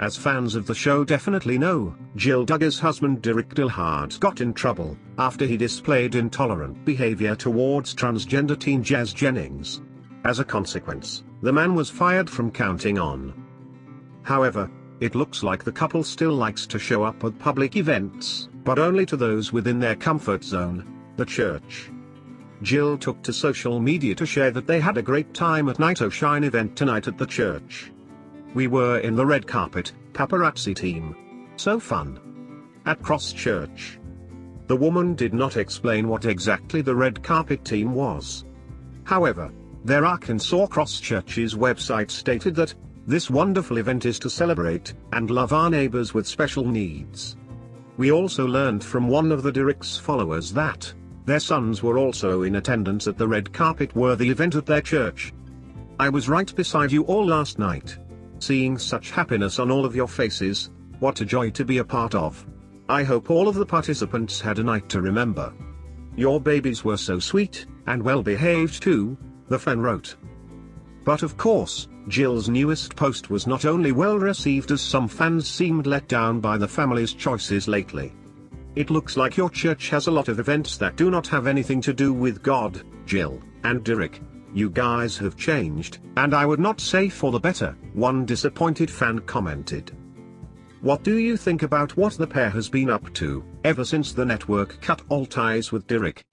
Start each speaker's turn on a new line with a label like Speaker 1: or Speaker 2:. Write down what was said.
Speaker 1: As fans of the show definitely know, Jill Duggar's husband Derick Dilhard got in trouble, after he displayed intolerant behavior towards transgender teen Jazz Jennings. As a consequence, the man was fired from Counting On. However, it looks like the couple still likes to show up at public events, but only to those within their comfort zone, the church. Jill took to social media to share that they had a great time at Night Shine event tonight at the church. We were in the red carpet, paparazzi team. So fun. At Cross Church. The woman did not explain what exactly the red carpet team was. However, their Arkansas Cross Church's website stated that, this wonderful event is to celebrate and love our neighbors with special needs. We also learned from one of the Derick's followers that, their sons were also in attendance at the red carpet worthy event at their church. I was right beside you all last night. Seeing such happiness on all of your faces, what a joy to be a part of. I hope all of the participants had a night to remember. Your babies were so sweet, and well behaved too, the fan wrote. But of course, Jill's newest post was not only well received as some fans seemed let down by the family's choices lately. It looks like your church has a lot of events that do not have anything to do with God, Jill, and Derick. You guys have changed, and I would not say for the better, one disappointed fan commented. What do you think about what the pair has been up to, ever since the network cut all ties with Derick?